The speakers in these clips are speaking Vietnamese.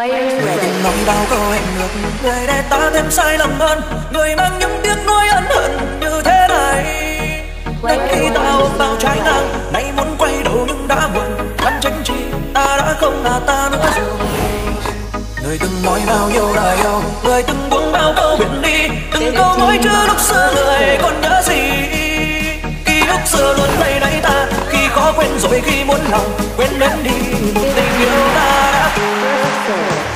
Người từng nói bao câu hẹn ngược Người để ta thêm sai lầm hơn. Người mang những tiếng nói ân hận như thế này. Đến khi ta ôm bao trái ngang Nay muốn quay đầu nhưng đã muộn. Ăn tránh chi ta đã không là ta nữa rồi. Người từng nói bao nhiêu lời yêu Người từng buông bao câu huyền đi. Từng câu nói chưa lúc xưa người còn nhớ gì. Ký ức xưa luôn đây đáy ta Khi khó quên rồi khi muốn lòng Quên đến đi. Một tình yêu Soul.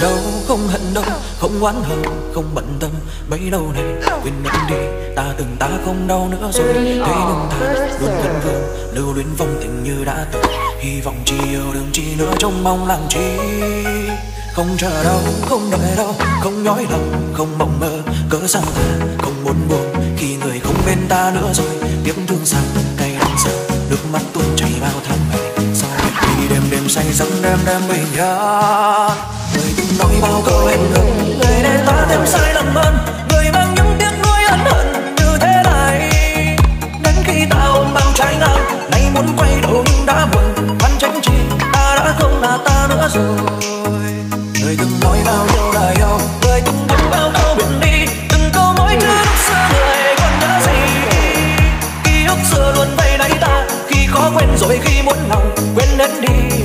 Từng không oán hận, không bận tâm. Bấy lâu này quên em đi, ta từng ta không đau nữa rồi. Thế nhưng ta luôn vẫn vương lưu luyến vong tình như đã từng. Hy vọng chỉ yêu đừng chi nữa trong mong làm chi. Không chờ đâu không đợi đâu không nhói lòng, không mộng mơ. Cớ sao ta không muốn buồn khi người không bên ta nữa rồi? Tiếng thương sao, cay đắng sao, nước mắt tuôn chảy bao tháng rằng em say giấc đêm người từng nói bao câu em ngừng người để ta thêm sai lầm hơn. Người mang những tiếng nuối ân hận như thế này. Đến khi ta ôm bao trái ngang, nay muốn quay đầu nhưng đã buồn. hắn tránh chi, ta đã không là ta nữa rồi. Người từng nói bao nhiêu lời yêu, người từng nói bao câu biển đi. Từng câu mỗi thứ lúc xưa người còn nhớ gì ký ức xưa luôn vây đáy ta, khi khó quên rồi khi muốn lòng quên hết đi.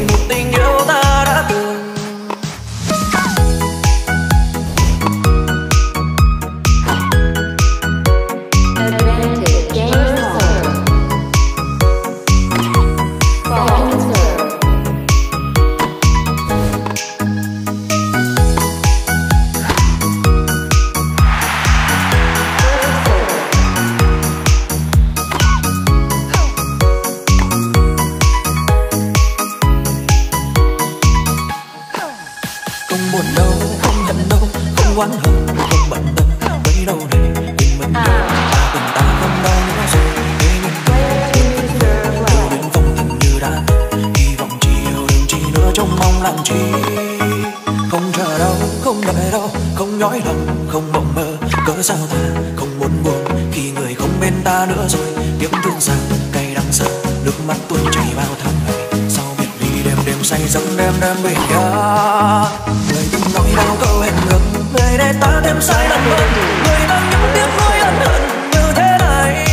buồn đâu không giận đâu không oán hận không bận tâm. Mấy đâu để tình mình à. đâu ta tình ta không đau nữa rồi Tôi đến phòng tình như đã hy vọng chỉ đừng chỉ nữa trông mong làm chi. Không chờ đâu không đợi đâu không nhói lòng không mộng mơ. Cớ sao ta không muốn buồn khi người không bên ta nữa rồi? Tiếng thương sao cay đắng sợ nước mắt tuôn chảy bao tháng dòng xanh dòng đêm đêm bị đá người từng nói đau câu hẹn ngừng người để ta thêm sai đắm hơn. Người ta những tiếng nói ân hận như thế này.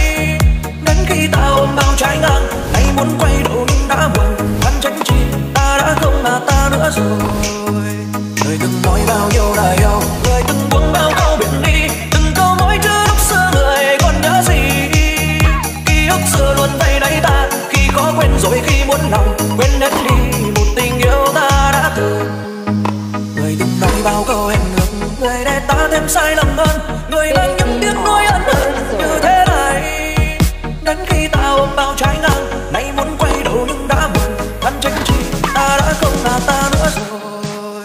Đến khi ta ôm bao trái ngang nay muốn quay đầu nhưng đã buồn, oan tránh chi ta đã không là ta nữa rồi. em sai lầm hơn. Người đang những tiếng nói ân hận như thế này. Đến khi tao bao trái ngang, nay muốn quay đầu nhưng đã muộn. Thân tránh chi ta đã không là ta nữa rồi.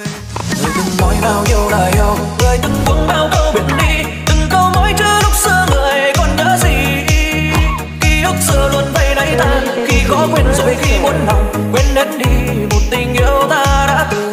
Người từng nói bao nhiêu là yêu, người từng buông bao câu biển đi. Từng câu mỗi chữ lúc xưa người còn nhớ gì. Ký ức xưa luôn vây lấy ta khi có quên rồi khi muốn lòng. Quên đến đi, một tình yêu ta đã từng